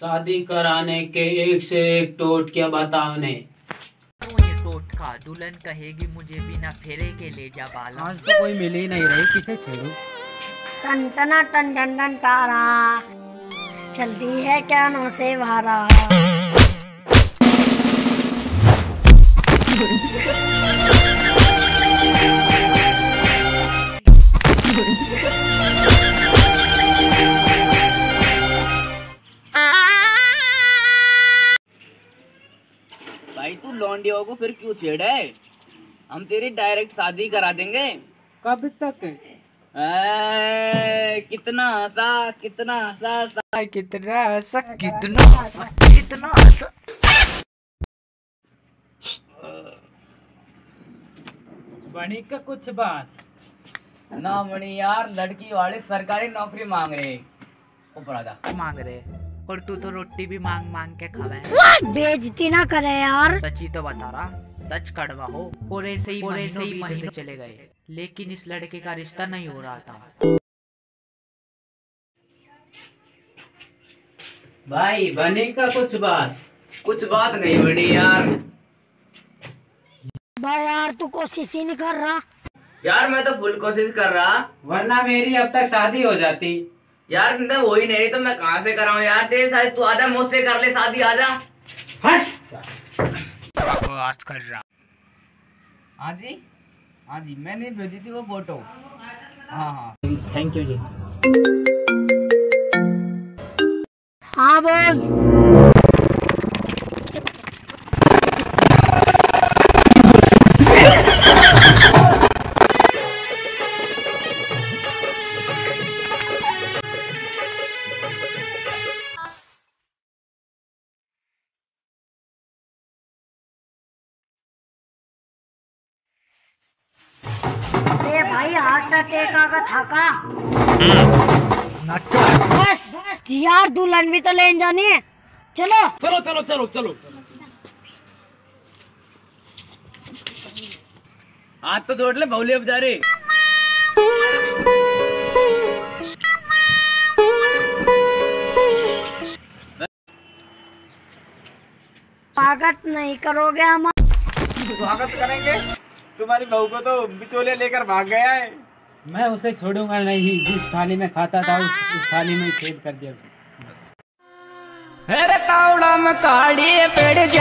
शादी कराने के एक से एक टोट क्या बतावने? तो ये टोटका दुल्हन कहेगी मुझे बिना फेरे के ले जा बाला आज तो कोई मिल ही नहीं रही किसे छेड़ू? टन टना टन टन टन तारा चलती है क्या नो से भारा भाई तू लौंडियों को फिर क्यों छेड़े हम तेरी डायरेक्ट शादी करा देंगे। कब तक? कितना हंसा कितना हंसा कितना ऐसा कितना ऐसा कितना ऐसा बनी का कुछ बात। ना मणि यार लड़की वाले सरकारी नौकरी मांग रहे। मांग रहे। और तू तो रोटी भी मांग मांग के खावे बेजती ना करे यार। सची तो बता रहा सच कड़वा हो। और ऐसे ही और ऐसे ही महीनों चले गए। लेकिन इस लड़के का रिश्ता नहीं हो रहा था। भाई बने का कुछ बात? कुछ बात नहीं बनी यार। भाई यार तू कोशिश ही नहीं कर रहा। यार मैं तो फुल कोशिश कर रहा। वरना मेरी अब तक शादी हो जाती। यार मैं हो ही नहीं तो मैं कहाँ से कराऊं यार? तेरे साथ तू आजा मुझसे कर ले शादी आजा। हट। कर रहा। हाँ जी? हाँ जी मैंने भेजी थी वो फ़ोटो हाँ हाँ। थैंक यू जी। हाँ बोल। बस यार दुल्हन भी तो लेन जानी है। चलो। चलो चलो चलो चलो। हाथ तो जोड़ ले बहुले अब जा रे स्वागत नहीं करोगे हम? स्वागत करेंगे? तुम्हारी बहू को तो बिचौले लेकर भाग गया है। मैं उसे छोड़ूँगा नहीं जिस थाली में खाता था उस, उस थाली में छेद कर दिया उसे।